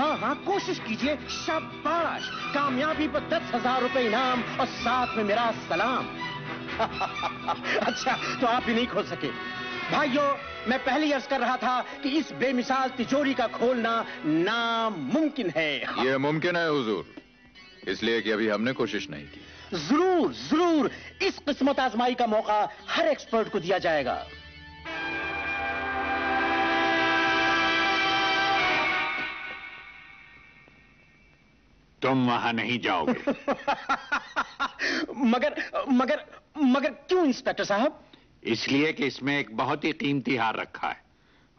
हाँ हाँ कोशिश कीजिए शाबाश। कामयाबी पर दस हज़ार रुपए इनाम और साथ में मेरा सलाम। अच्छा तो आप ही नहीं खोल सके। भाइयों मैं पहले ही अर्ज़ कर रहा था कि इस बेमिसाल तिजोरी का खोलना नामुमकिन है। यह मुमकिन है हुजूर। इसलिए कि अभी हमने कोशिश नहीं की। ज़रूर ज़रूर। इस किस्मत आजमाई का मौका हर एक्सपर्ट को दिया जाएगा। तुम वहाँ नहीं जाओगे। मगर मगर मगर क्यों इंस्पेक्टर साहब? इसलिए कि इसमें एक बहुत ही कीमती हार रखा है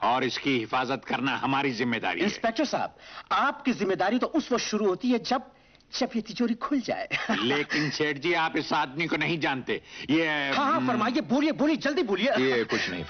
और इसकी हिफाजत करना हमारी ज़िम्मेदारी इंस्पेक्टर साहब आपकी ज़िम्मेदारी तो उस वक्त शुरू होती है जब जब ये तिजोरी खुल जाए। लेकिन सेठ जी आप इस आदमी को नहीं जानते। ये हाँ हाँ फरमाइए बोलिए बोलिए जल्दी बोलिए। ये कुछ नहीं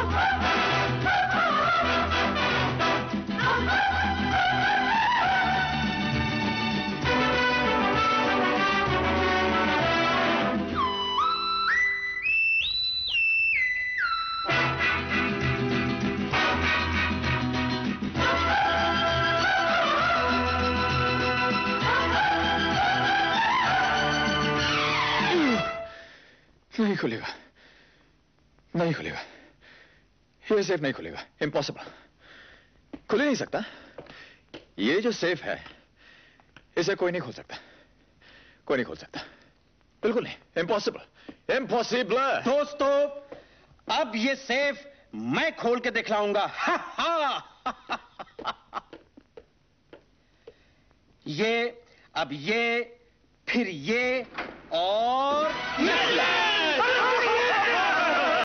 फरमाएँगे नहीं खुलेगा नहीं खुलेगा ये सेफ़ नहीं खुलेगा। इम्पॉसिबल खुल ही नहीं सकता। ये जो सेफ़ है इसे कोई नहीं खोल सकता। कोई नहीं खोल सकता। बिल्कुल नहीं। इम्पॉसिबल इम्पॉसिबल दोस्तों अब ये सेफ़ मैं खोल के दिखलाऊँगा। हा, हा। ये अब ये फिर ये और ये